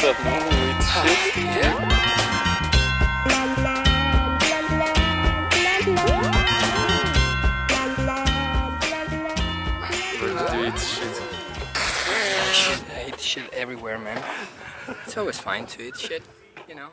That moment. Yeah. Shit? Shit, I hate shit everywhere, man. It's always fine to eat shit, you know.